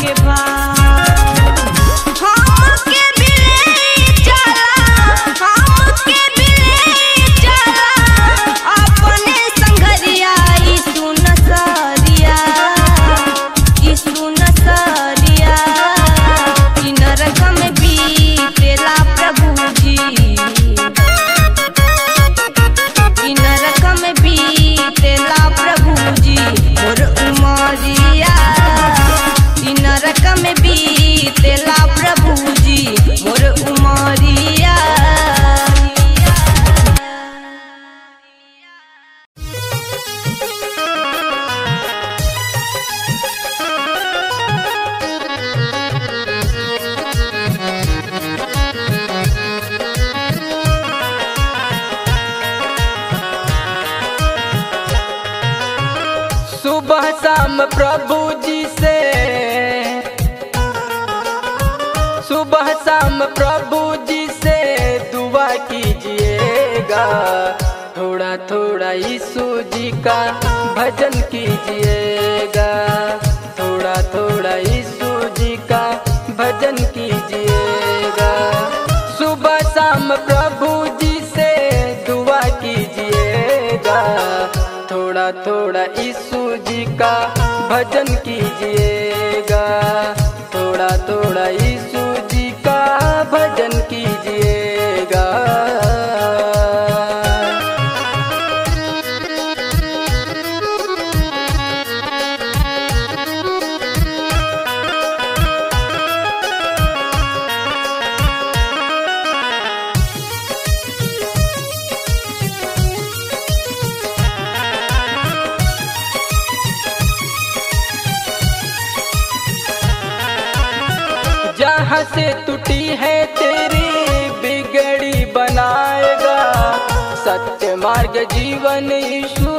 Give up. थोड़ा यीशु जी का भजन कीजिएगा। थोड़ा थोड़ा यीशु जी का भजन कीजिएगा। सुबह शाम प्रभु जी से दुआ कीजिएगा। थोड़ा थोड़ा यीशु जी का भजन कीजिएगा। थोड़ा थोड़ा यीशु सत्य मार्ग जीवन यीशु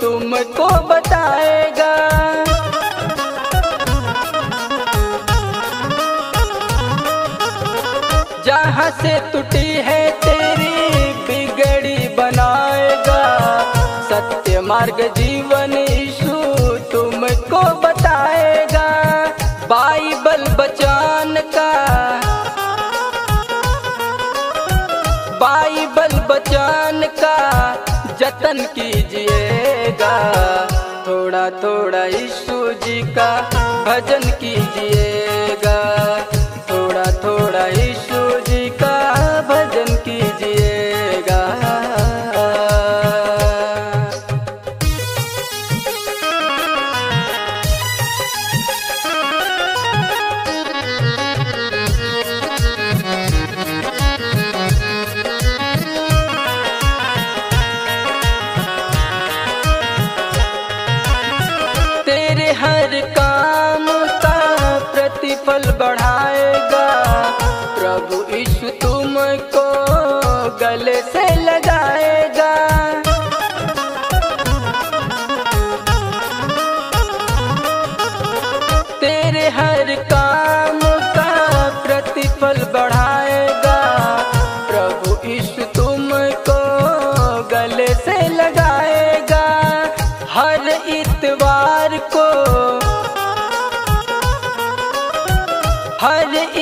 तुमको बताएगा। जहाँ से टूटी है तेरी बिगड़ी बनाएगा। सत्य मार्ग जीवन कीजिएगा। थोड़ा थोड़ा यीशु जी का भजन कीजिएगा। हर काम का प्रतिफल बढ़ाएगा। प्रभु ईश्वर तुमको the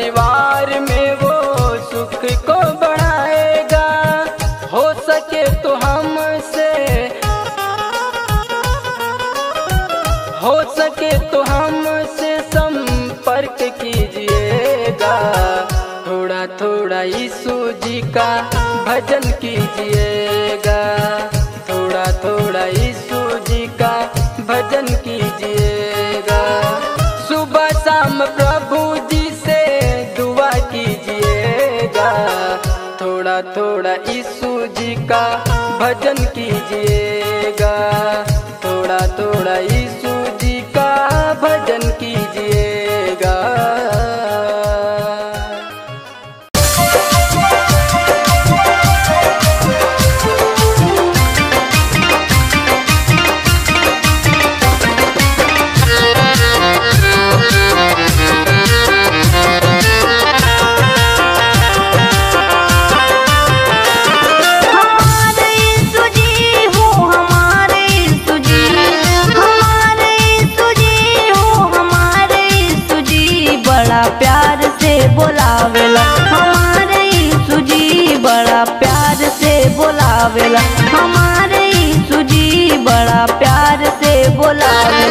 परिवार में वो सुख को बढ़ाएगा। हो सके तो हमसे। हो सके तो हमसे संपर्क कीजिएगा। थोड़ा थोड़ा ईशु जी का भजन कीजिएगा। भजन कीजिएगा। थोड़ा थोड़ा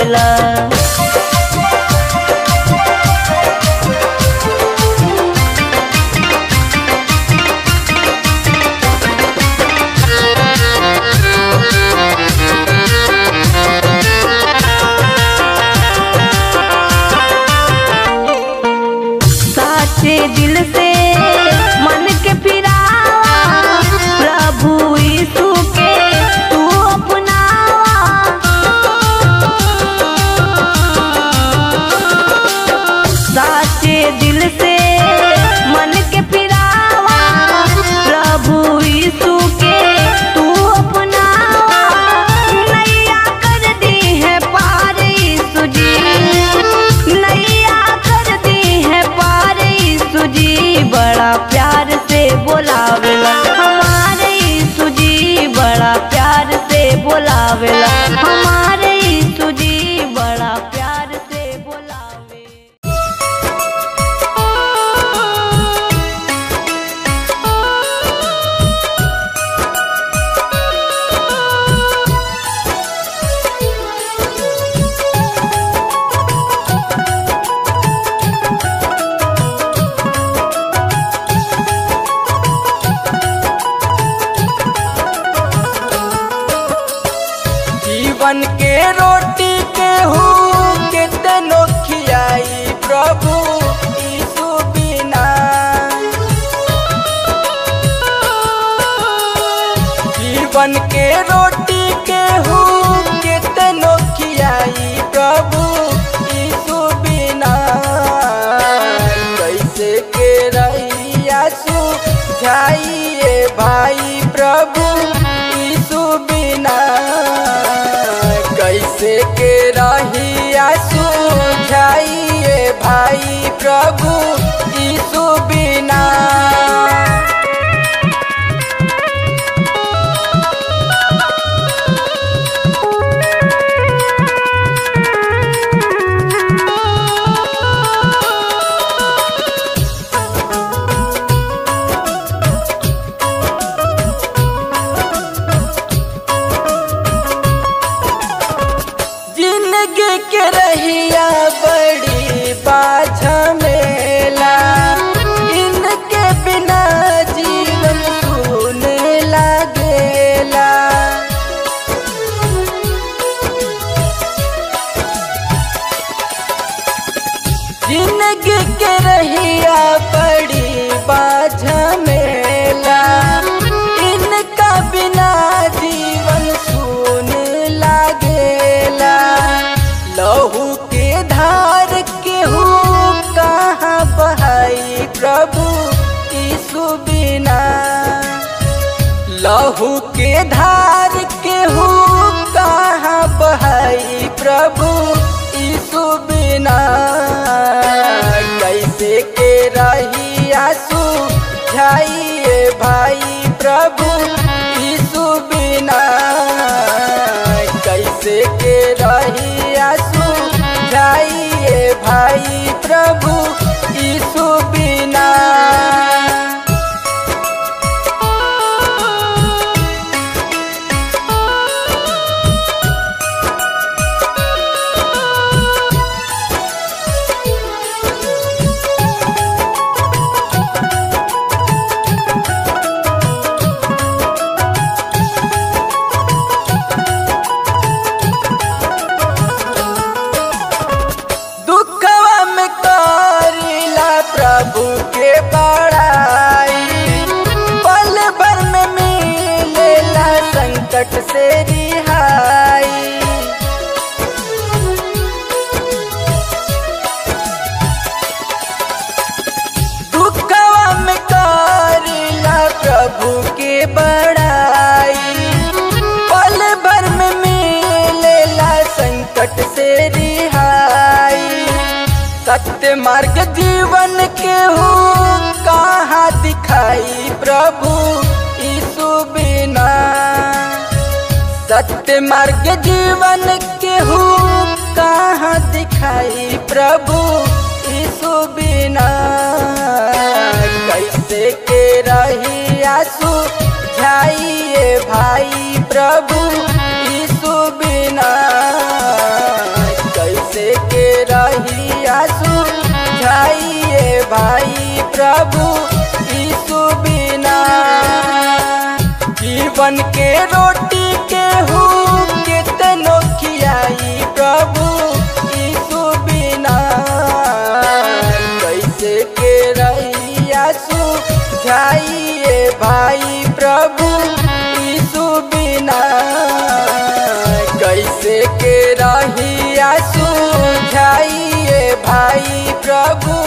आवेला दिल से जीवन के रोटी ज़िंदगी लहू के धार के हूँ कहाँ बहाई प्रभु यीशु बिना। कैसे के रही आँसू झाइए भाई प्रभु यीशु बिना। कैसे के रही आँसू झाइए भाई सत्य मार्ग जीवन के हूँ कहाँ दिखाई प्रभु यीशु बिना? सत्य मार्ग जीवन के हूँ कहाँ दिखाई प्रभु यीशु बिना? कैसे के रही आँसू झाइए भाई प्रभु। प्रभु यीशु बिना। जीवन के रोटी के हूँ खियाई प्रभु यीशु बिना। कैसे के रही आँसू झाइए भाई प्रभु बिना। कैसे के रही आँसू झाइए भाई प्रभु